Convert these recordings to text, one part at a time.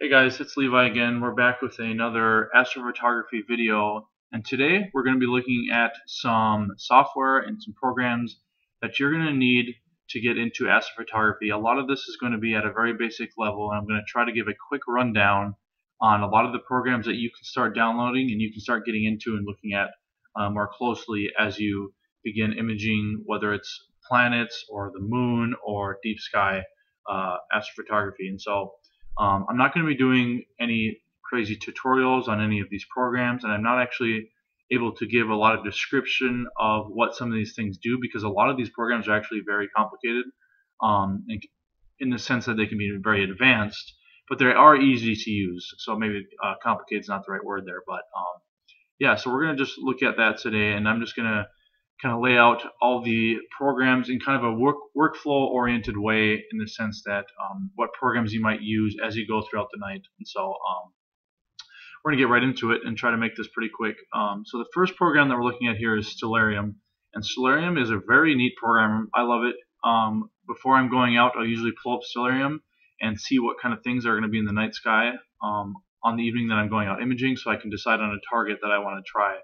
Hey guys, it's Levi again. We're back with another astrophotography video and today we're going to be looking at some software and some programs that you're going to need to get into astrophotography. A lot of this is going to be at a very basic level and I'm going to try to give a quick rundown on a lot of the programs that you can start downloading and you can start getting into and looking at uh, more closely as you begin imaging whether it's planets or the moon or deep sky uh, astrophotography. And so um, I'm not going to be doing any crazy tutorials on any of these programs, and I'm not actually able to give a lot of description of what some of these things do because a lot of these programs are actually very complicated um, in the sense that they can be very advanced, but they are easy to use. So maybe uh, complicated is not the right word there, but um, yeah, so we're going to just look at that today, and I'm just going to kind of lay out all the programs in kind of a work, workflow oriented way in the sense that um, what programs you might use as you go throughout the night. And so um, we're going to get right into it and try to make this pretty quick. Um, so the first program that we're looking at here is Stellarium. And Stellarium is a very neat program. I love it. Um, before I'm going out, I'll usually pull up Stellarium and see what kind of things are going to be in the night sky um, on the evening that I'm going out imaging so I can decide on a target that I want to try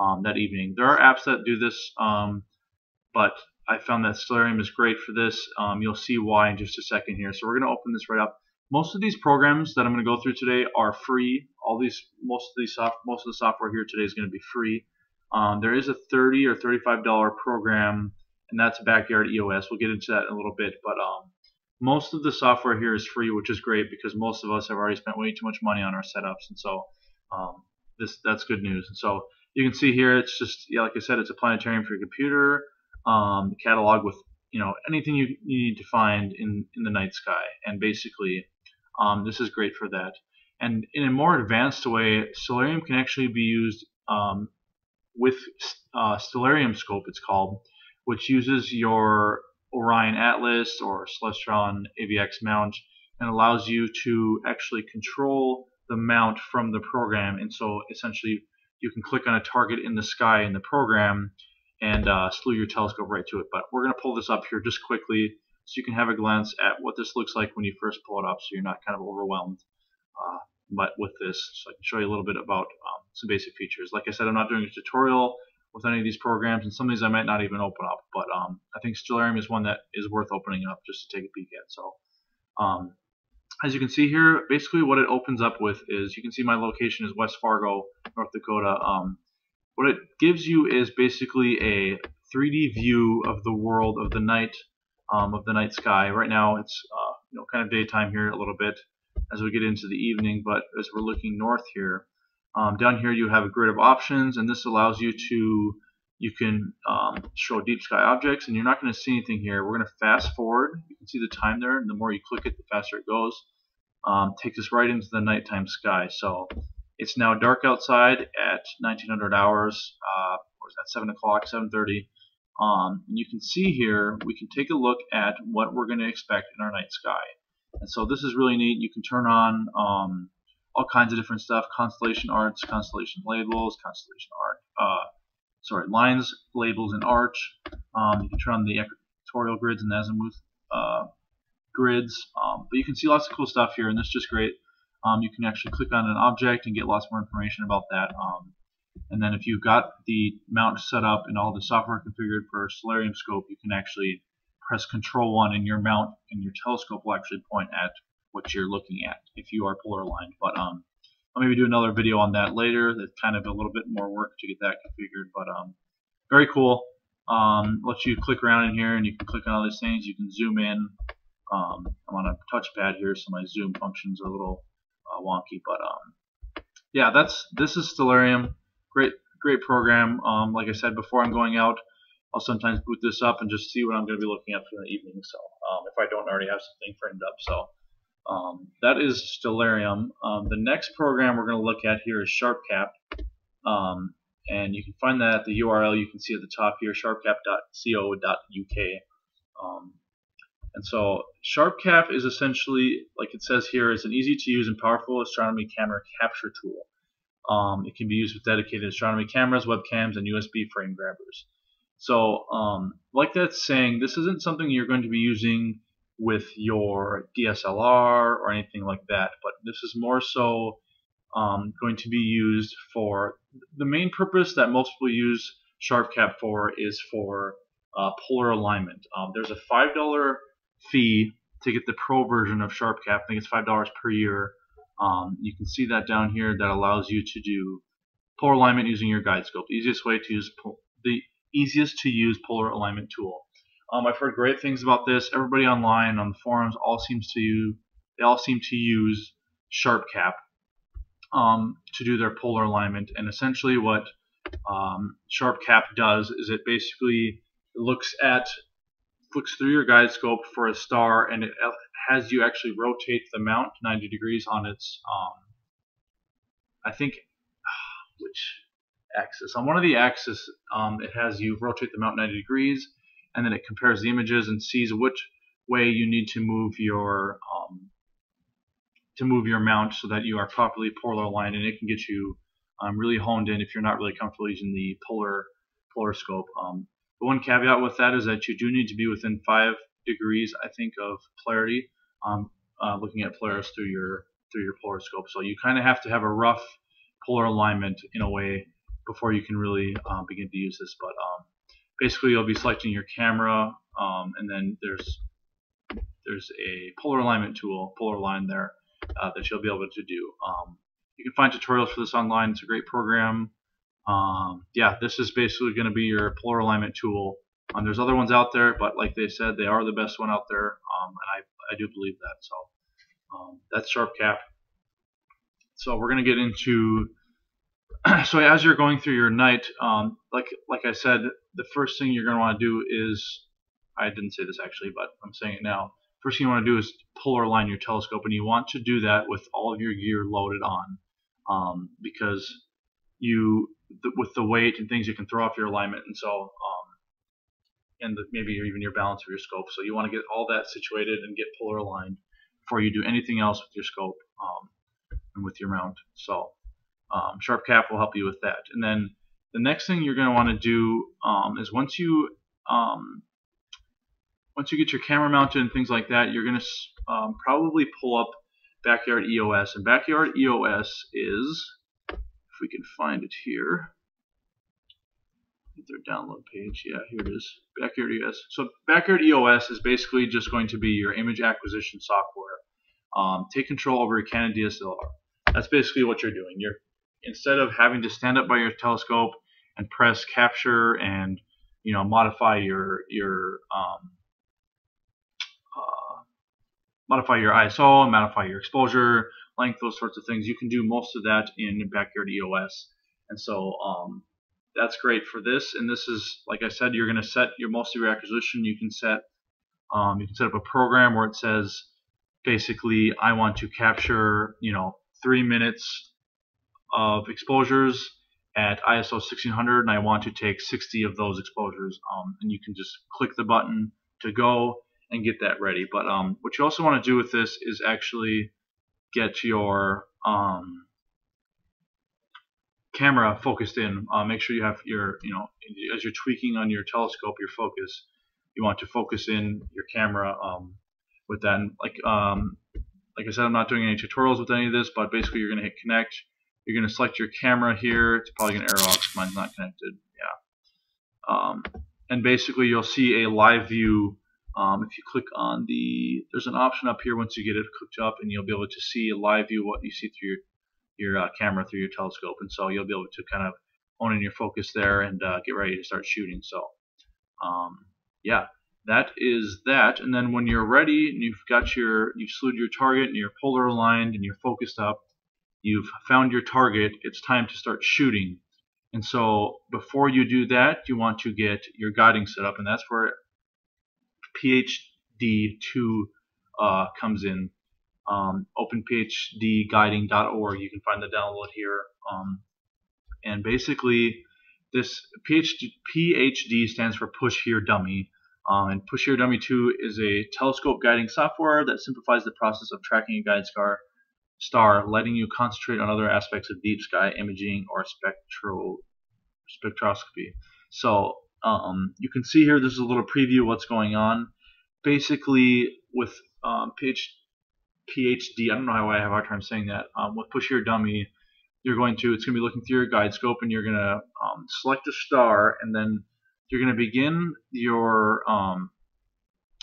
um, that evening. There are apps that do this, um, but I found that Stellarium is great for this. Um, you'll see why in just a second here. So we're going to open this right up. Most of these programs that I'm going to go through today are free. All these, most of these soft, most of the software here today is going to be free. Um, there is a 30 or 35 dollar program, and that's Backyard EOS. We'll get into that in a little bit, but um, most of the software here is free, which is great because most of us have already spent way too much money on our setups, and so um, this that's good news. And so you can see here it's just yeah like I said it's a planetarium for your computer um, catalog with you know anything you, you need to find in in the night sky. And basically um, this is great for that. And in a more advanced way Stellarium can actually be used um, with uh, Stellarium scope it's called which uses your Orion Atlas or Celestron AVX mount and allows you to actually control the mount from the program. And so essentially you can click on a target in the sky in the program and uh, slew your telescope right to it. But we're going to pull this up here just quickly so you can have a glance at what this looks like when you first pull it up so you're not kind of overwhelmed uh, but with this. So I can show you a little bit about um, some basic features. Like I said, I'm not doing a tutorial with any of these programs, and some of these I might not even open up, but um, I think Stellarium is one that is worth opening up just to take a peek at. So um, as you can see here, basically what it opens up with is you can see my location is West Fargo, North Dakota. Um, what it gives you is basically a 3D view of the world of the night, um, of the night sky. Right now it's uh, you know kind of daytime here a little bit as we get into the evening, but as we're looking north here, um, down here you have a grid of options, and this allows you to you can um, show deep sky objects and you're not going to see anything here. We're going to fast forward. You can see the time there and the more you click it the faster it goes. Um, takes us right into the nighttime sky. So it's now dark outside at 1900 hours. Uh, or is that 7 o'clock, 7.30. Um, and you can see here, we can take a look at what we're going to expect in our night sky. And so this is really neat. You can turn on um, all kinds of different stuff, constellation arts, constellation labels, constellation art, uh, sorry, lines, labels, and arch. Um, you can turn on the equatorial grids and azimuth uh, grids. Um, but you can see lots of cool stuff here, and this is just great. Um, you can actually click on an object and get lots more information about that. Um, and then if you've got the mount set up and all the software configured for Stellarium scope, you can actually press Control 1 and your mount and your telescope will actually point at what you're looking at if you are polar aligned. But um, I'll maybe do another video on that later. That's kind of a little bit more work to get that configured, but um, very cool. Um, lets you click around in here and you can click on all these things. You can zoom in. Um, I'm on a touchpad here, so my zoom functions are a little uh, wonky, but um, yeah, that's this is Stellarium. Great, great program. Um, like I said before, I'm going out. I'll sometimes boot this up and just see what I'm going to be looking at for the evening. So um, if I don't already have something framed up, so um, that is Stellarium. Um, the next program we're going to look at here is SharpCap. Um, and you can find that at the URL you can see at the top here, sharpcap.co.uk. Um, and so SharpCap is essentially, like it says here, is an easy to use and powerful astronomy camera capture tool. Um, it can be used with dedicated astronomy cameras, webcams, and USB frame grabbers. So, um, like that's saying, this isn't something you're going to be using with your DSLR or anything like that. But this is more so um, going to be used for the main purpose that most people use SharpCap for is for uh, polar alignment. Um, there's a five dollar fee to get the pro version of SharpCap. I think it's five dollars per year. Um, you can see that down here that allows you to do polar alignment using your guide scope. The easiest way to use the easiest to use polar alignment tool. Um, I've heard great things about this. Everybody online on the forums all seems to they all seem to use SharpCap um, to do their polar alignment. And essentially, what um, SharpCap does is it basically looks at looks through your guide scope for a star, and it has you actually rotate the mount 90 degrees on its, um, I think, which axis? On one of the axes, um, it has you rotate the mount 90 degrees, and then it compares the images and sees which way you need to move your um, to move your mount so that you are properly polar aligned, and it can get you um, really honed in if you're not really comfortable using the polar polar scope. Um, the one caveat with that is that you do need to be within five degrees, I think, of polarity. Um, uh, looking at Polaris through your through your polar scope, so you kind of have to have a rough polar alignment in a way before you can really uh, begin to use this. But um, basically, you'll be selecting your camera, um, and then there's there's a polar alignment tool, polar line there, uh, that you'll be able to do. Um, you can find tutorials for this online. It's a great program. Um, yeah, this is basically going to be your polar alignment tool. Um, there's other ones out there, but like they said, they are the best one out there, um, and I, I do believe that. So um, that's SharpCap. So we're going to get into so as you're going through your night, um, like like I said, the first thing you're going to want to do is I didn't say this actually, but I'm saying it now. First thing you want to do is polar align your telescope, and you want to do that with all of your gear loaded on, um, because you with the weight and things you can throw off your alignment, and so um, and the, maybe even your balance of your scope. So you want to get all that situated and get polar aligned before you do anything else with your scope um, and with your mount. So um, SharpCap will help you with that. And then the next thing you're going to want to do um, is once you um, once you get your camera mounted and things like that, you're going to um, probably pull up Backyard EOS. And Backyard EOS is, if we can find it here, their download page. Yeah, here it is. Backyard EOS. So Backyard EOS is basically just going to be your image acquisition software. Um, take control over your Canon DSLR. That's basically what you're doing. You're instead of having to stand up by your telescope and press capture and you know modify your your um, uh, modify your ISO and modify your exposure length those sorts of things you can do most of that in backyard EOS and so um, that's great for this. And this is like I said you're going to set your most of your acquisition you can set um, you can set up a program where it says basically I want to capture you know three minutes of exposures at ISO 1600 and I want to take 60 of those exposures. Um, and you can just click the button to go and get that ready. But um, what you also want to do with this is actually get your um, camera focused in. Uh, make sure you have your you know as you're tweaking on your telescope your focus you want to focus in your camera um, with that. And like um, like I said I'm not doing any tutorials with any of this but basically you're going to hit connect you're going to select your camera here. It's probably going to error out because mine's not connected. Yeah. Um, and basically, you'll see a live view. Um, if you click on the, there's an option up here once you get it hooked up, and you'll be able to see a live view what you see through your your uh, camera through your telescope, and so you'll be able to kind of hone in your focus there and uh, get ready to start shooting. So, um, yeah, that is that. And then when you're ready and you've got your, you've slewed your target and you're polar aligned and you're focused up, you've found your target, it's time to start shooting. And so before you do that, you want to get your guiding set up, and that's where PHD2 uh, comes in. Um, openphdguiding.org. You can find the download here. Um, and basically, this PhD, PHD stands for Push Here Dummy. Um, and Push Here Dummy 2 is a telescope guiding software that simplifies the process of tracking a guide star star, letting you concentrate on other aspects of deep sky imaging or spectro spectroscopy. So um, you can see here, this is a little preview of what's going on. basically with um, PhD, I don't know how I have a hard time saying that. Um, with Push Your Dummy, you're going to it's going to be looking through your guide scope and you're going to um, select a star and then you're going to begin your um,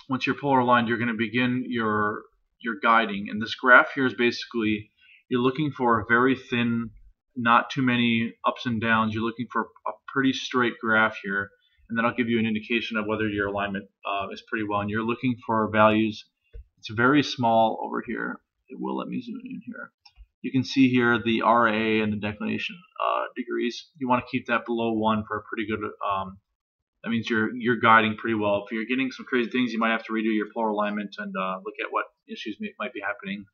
once you're polar aligned, you're going to begin your your guiding. And this graph here is basically you're looking for a very thin, not too many ups and downs. You're looking for a pretty straight graph here, and then I'll give you an indication of whether your alignment uh, is pretty well. And you're looking for values. It's very small over here. It will let me zoom in here. You can see here the RA and the declination uh, degrees. You want to keep that below one for a pretty good um, that means you're you're guiding pretty well. If you're getting some crazy things, you might have to redo your polar alignment and uh, look at what issues may, might be happening.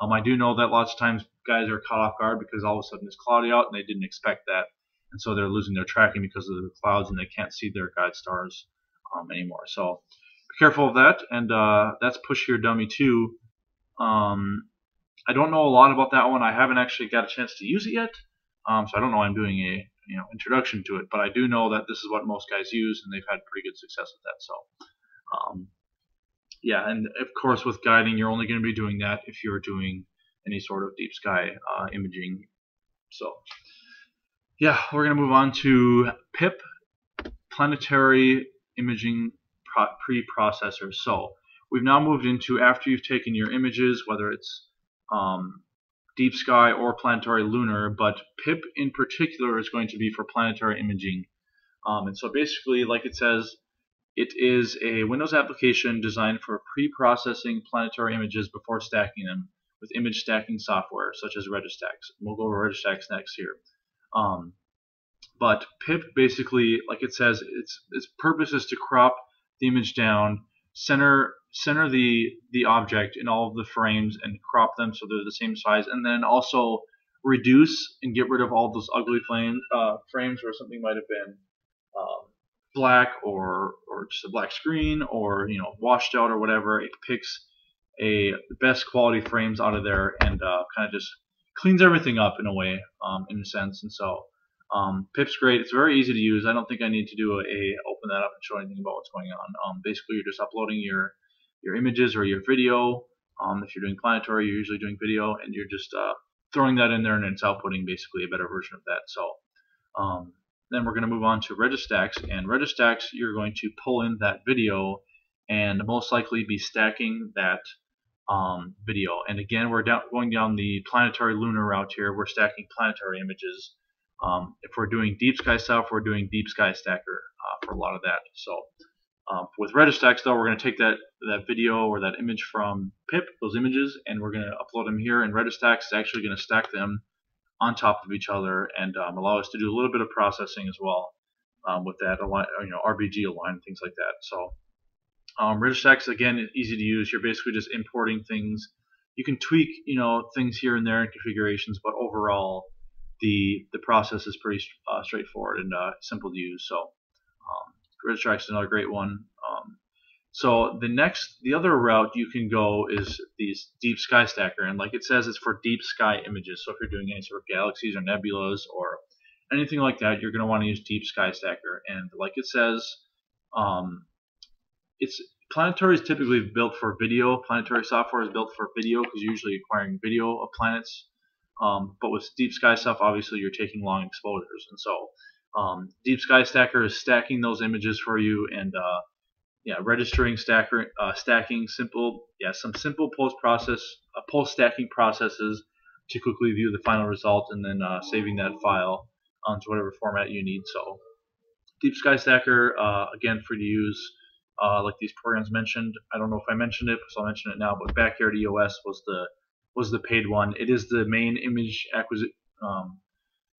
Um, I do know that lots of times guys are caught off guard because all of a sudden it's cloudy out and they didn't expect that, and so they're losing their tracking because of the clouds and they can't see their guide stars um, anymore. So be careful of that, and uh, that's push your dummy too. Um, I don't know a lot about that one. I haven't actually got a chance to use it yet, um, so I don't know. I'm doing a you know introduction to it, but I do know that this is what most guys use, and they've had pretty good success with that. So, um, yeah, and of course with guiding, you're only going to be doing that if you're doing any sort of deep sky uh, imaging. So, yeah, we're going to move on to PIP, planetary imaging preprocessor. So we've now moved into after you've taken your images, whether it's um, deep sky or planetary lunar, but PIP in particular is going to be for planetary imaging. Um, and so basically, like it says, it is a Windows application designed for pre-processing planetary images before stacking them with image stacking software such as Registax. We'll go over Registax next here. Um, but PIP basically, like it says, its its purpose is to crop the image down, center center the the object in all of the frames and crop them so they're the same size, and then also reduce and get rid of all those ugly flame, uh, frames where something might have been um, black or or just a black screen or you know washed out or whatever. It picks a best quality frames out of there and uh, kind of just cleans everything up in a way, um, in a sense. And so um, Pip's great. It's very easy to use. I don't think I need to do a, a open that up and show anything about what's going on. Um, basically, you're just uploading your your images or your video. Um, if you're doing planetary, you're usually doing video, and you're just uh, throwing that in there, and it's outputting basically a better version of that. So um, then we're going to move on to Registax, and Registax, you're going to pull in that video and most likely be stacking that um, video. And again, we're down, going down the planetary lunar route here. We're stacking planetary images. Um, if we're doing deep sky stuff, we're doing deep sky stacker uh, for a lot of that. So um, with Registax, though, we're going to take that, that video or that image from PIP, those images, and we're going to upload them here. And Registax is actually going to stack them on top of each other and um, allow us to do a little bit of processing as well um, with that, you know, RBG align, things like that. So um, Registax, again, easy to use. You're basically just importing things. You can tweak, you know, things here and there in configurations, but overall, the the process is pretty uh, straightforward and uh, simple to use. So Registax is another great one. Um, so the next, the other route you can go is these deep sky stacker, and like it says, it's for deep sky images. So if you're doing any sort of galaxies or nebulas or anything like that, you're going to want to use deep sky stacker. And like it says, um, it's planetary is typically built for video. Planetary software is built for video because you're usually acquiring video of planets. Um, but with deep sky stuff, obviously you're taking long exposures, and so um, Deep Sky Stacker is stacking those images for you and uh, yeah, registering stacker, uh, stacking simple, yeah, some simple post process, uh, post stacking processes to quickly view the final result and then uh, saving that file onto whatever format you need. So Deep Sky Stacker, uh, again, free to use. Uh, like these programs mentioned, I don't know if I mentioned it, so I'll mention it now. But Backyard EOS was the was the paid one. It is the main image acquisition um,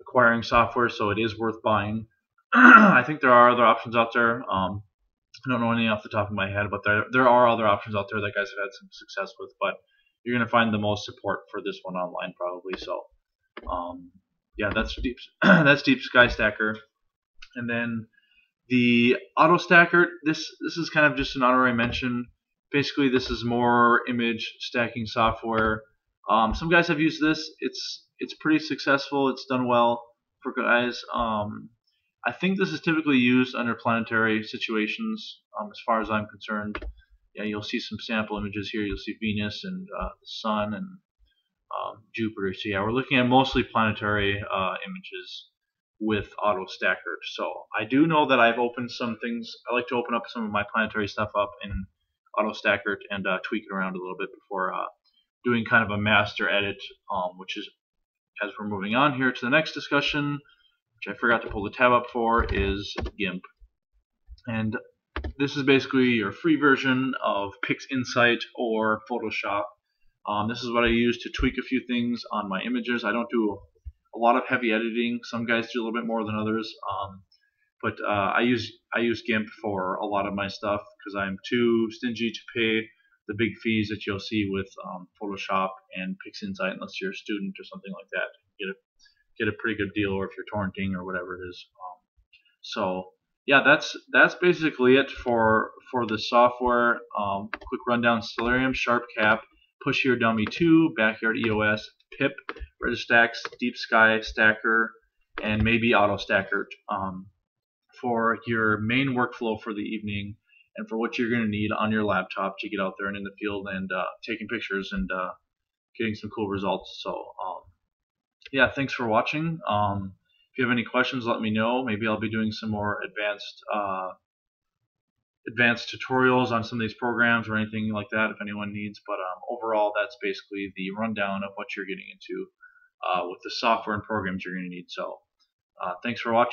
acquiring software, so it is worth buying. I think there are other options out there. Um, I don't know any off the top of my head, but there there are other options out there that guys have had some success with. But you're gonna find the most support for this one online probably. So um, yeah, that's deep that's Deep Sky Stacker, and then the Auto Stacker. This this is kind of just an honorary mention. Basically, this is more image stacking software. Um, some guys have used this. It's it's pretty successful. It's done well for guys. Um, I think this is typically used under planetary situations, um, as far as I'm concerned. yeah, you'll see some sample images here. You'll see Venus and uh, the Sun and um, Jupiter. So yeah, we're looking at mostly planetary uh, images with AutoStacker. So I do know that I've opened some things. I like to open up some of my planetary stuff up in AutoStacker and uh, tweak it around a little bit before uh, doing kind of a master edit, um, which is as we're moving on here to the next discussion, which I forgot to pull the tab up for, is GIMP. And this is basically your free version of PixInsight or Photoshop. Um, this is what I use to tweak a few things on my images. I don't do a lot of heavy editing. Some guys do a little bit more than others. Um, but uh, I use I use GIMP for a lot of my stuff because I'm too stingy to pay the big fees that you'll see with um, Photoshop and PixInsight unless you're a student or something like that. Get a get a pretty good deal, or if you're torrenting or whatever it is. Um, so yeah, that's that's basically it for for the software. Um, quick rundown: Stellarium, SharpCap, Push Your Dummy 2, Backyard EOS, pip, Registax, Deep Sky Stacker, and maybe AutoStacker um, for your main workflow for the evening and for what you're going to need on your laptop to get out there and in the field and uh, taking pictures and uh, getting some cool results. So, um, yeah, thanks for watching. Um, if you have any questions, let me know. Maybe I'll be doing some more advanced uh, advanced tutorials on some of these programs or anything like that if anyone needs. But um, overall, that's basically the rundown of what you're getting into uh, with the software and programs you're going to need. So uh, thanks for watching.